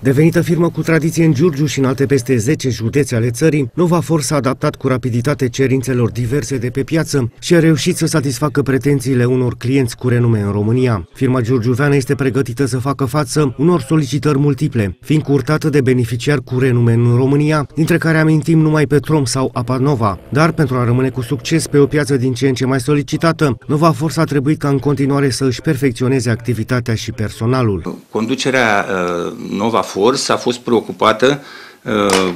Devenită firmă cu tradiție în Giurgiu și în alte peste 10 județe ale țării, Nova Force a adaptat cu rapiditate cerințelor diverse de pe piață și a reușit să satisfacă pretențiile unor clienți cu renume în România. Firma giurgiuveană este pregătită să facă față unor solicitări multiple, fiind curtată de beneficiari cu renume în România, dintre care amintim numai Petrom sau Apanova. Dar pentru a rămâne cu succes pe o piață din ce în ce mai solicitată, Nova Force a trebuit ca în continuare să își perfecționeze activitatea și personalul. Conducerea uh, Nova Force a fost preocupată uh,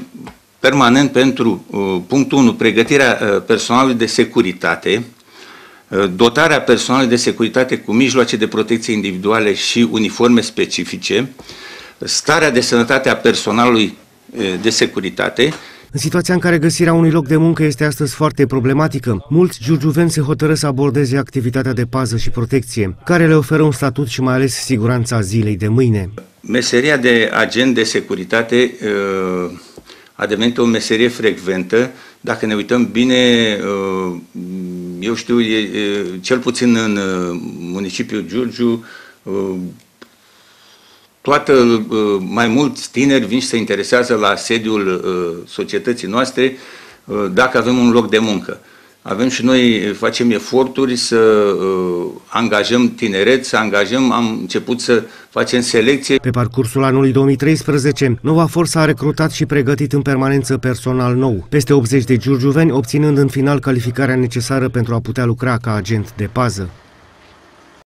permanent pentru, uh, punctul 1, pregătirea uh, personalului de securitate, dotarea personalului de securitate cu mijloace de protecție individuale și uniforme specifice, starea de sănătate a personalului de securitate, în situația în care găsirea unui loc de muncă este astăzi foarte problematică, mulți giurgiuvenți se hotără să abordeze activitatea de pază și protecție, care le oferă un statut și mai ales siguranța zilei de mâine. Meseria de agent de securitate uh, a devenit o meserie frecventă. Dacă ne uităm bine, uh, eu știu, cel puțin în uh, municipiul Giurgiu, toată, mai mulți tineri vin și se interesează la sediul societății noastre dacă avem un loc de muncă avem și noi, facem eforturi să uh, angajăm tineret, să angajăm, am început să facem selecție. Pe parcursul anului 2013, Nova Force a recrutat și pregătit în permanență personal nou, peste 80 de giurgiuveni, obținând în final calificarea necesară pentru a putea lucra ca agent de pază.